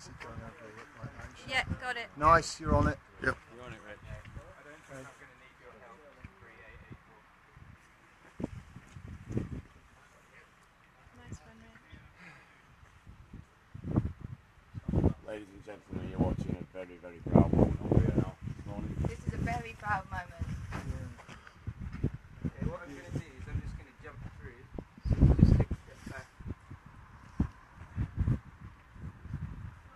Easy going over the hip like that. Yeah, got it. Nice, you're on it. Yep. You're on it, Rick. Nice one, Rick. Ladies and gentlemen, you're watching a very, very proud moment over here now this morning. This is a very proud moment. Okay, what I'm going to do is I'm just going to jump through. So you just take a step back.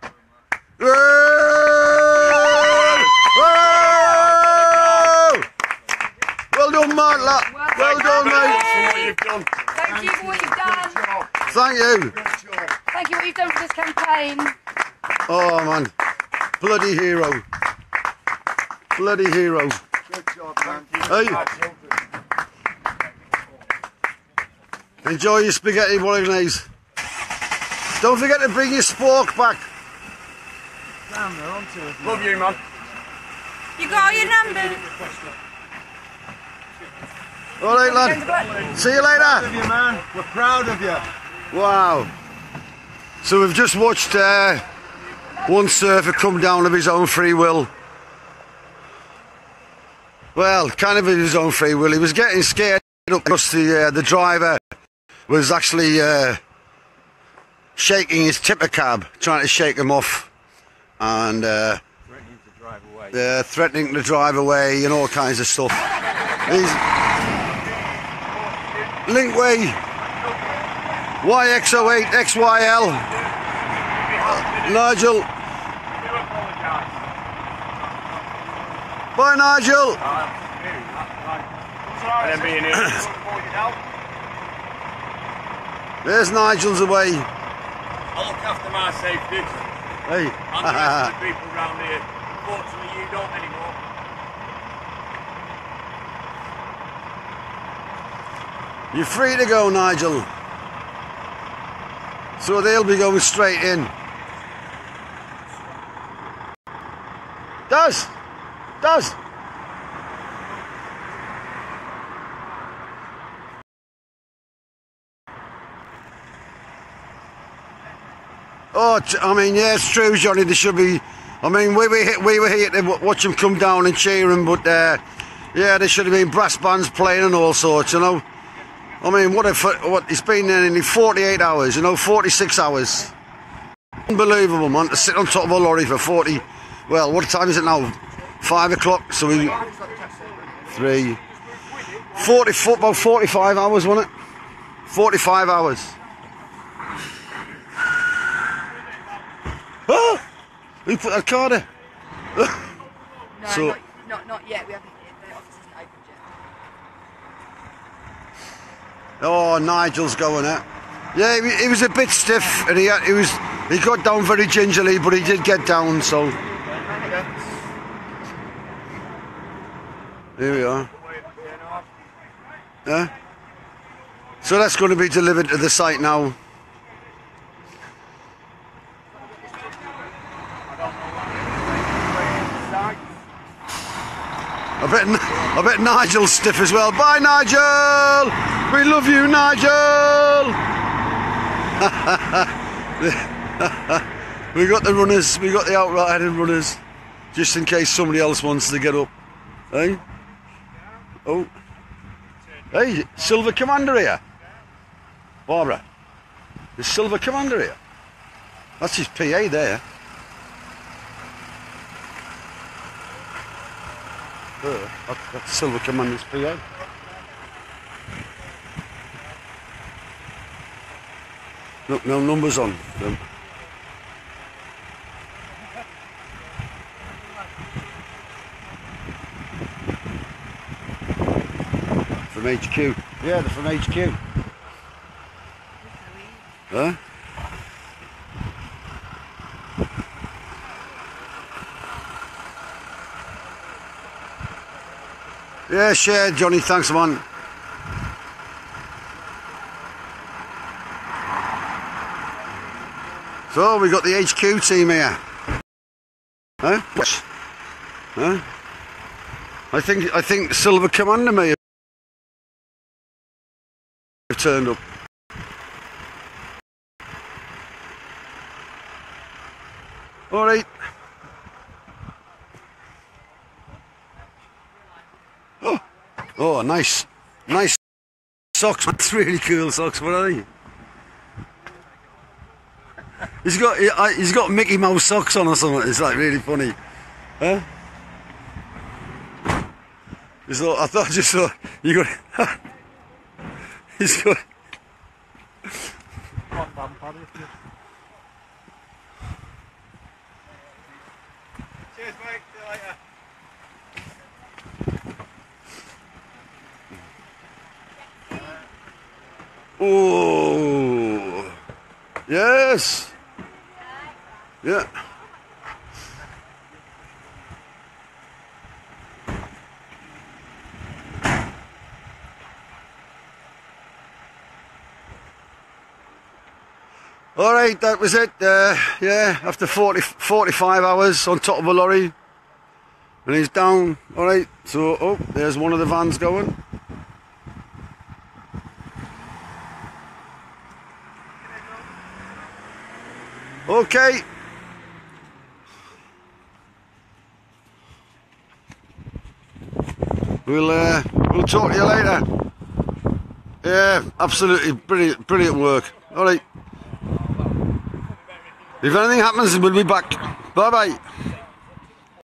Very much. Whoa! Well done, Mark. la- Well done, mate. For what you've done. Thank you for what you've done. Thank you. Thank you for what you've done for this campaign. Oh man, bloody hero. Bloody hero. Good job, man. Hey, enjoy your spaghetti bolognese. Don't forget to bring your spork back. Damn, they're onto it. Love you, man. You got all your numbers. All right, lad. See you Proud later. of you, man. We're proud of you. Wow. So we've just watched uh, one surfer come down of his own free will. Well, kind of of his own free will. He was getting scared up because the uh, the driver was actually uh, shaking his tipper cab, trying to shake him off, and uh, Threatening to drive away. threatening to drive away and all kinds of stuff. He's Linkway YX08 XYL Nigel. Bye, Nigel. And then being here. There's Nigel's away. I'll look after my safety. Hey. Rest the people around here. Fortunately, you don't anymore. You're free to go, Nigel. So they'll be going straight in. Does. Does. Oh, I mean, yeah, it's true, Johnny. There should be. I mean, we were here, we were here to watch them come down and cheer them, but uh, yeah, there should have been brass bands playing and all sorts, you know. I mean, what if what? It's been there nearly 48 hours, you know, 46 hours. Unbelievable, man, to sit on top of a lorry for 40. Well, what time is it now? Five o'clock. So we three, 40 foot, about 45 hours, wasn't it? 45 hours. Oh, who put that car there? No, So- not, not, not yet. We haven't. The office isn't open yet. Oh, Nigel's going out. Yeah, he, he was a bit stiff, and he had, he was he got down very gingerly, but he did get down. So here we are. Yeah. So that's going to be delivered to the site now. I bet, I bet Nigel's stiff as well. Bye, Nigel. We love you, Nigel. we got the runners. We got the outright heading runners, just in case somebody else wants to get up. Hey. Oh. Hey, Silver Commander here. Barbara. Is Silver Commander here? That's his PA there. Her. That, that's Silver Commander's PA. Look, no numbers on them. From HQ. Yeah, they're from HQ. Huh? Yeah, share, Johnny. Thanks, man. So we've got the HQ team here. Huh? Huh? I think I think Silver Commander may have turned up. All right. Oh, oh, nice, nice socks. That's really cool socks. What are they? He's got I- uh, he's got Mickey Mouse socks on or something. It's like really funny, huh? He's all, I thought I just saw you got. he's got. Cheers, mate. See you later. Oh, yes. Yeah. All right, that was it. Uh, yeah, after 40, 45 hours on top of a lorry, and he's down. All right, so oh, there's one of the vans going. Okay. We'll uh, we'll talk to you later. Yeah, absolutely brilliant, brilliant work. All right. If anything happens, we'll be back. Bye bye.